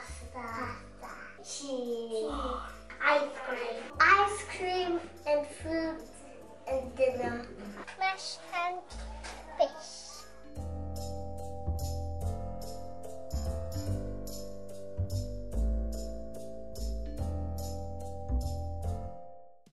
Pasta. Pasta. Cheese. Ice cream. Ice cream and fruit and dinner. Flesh and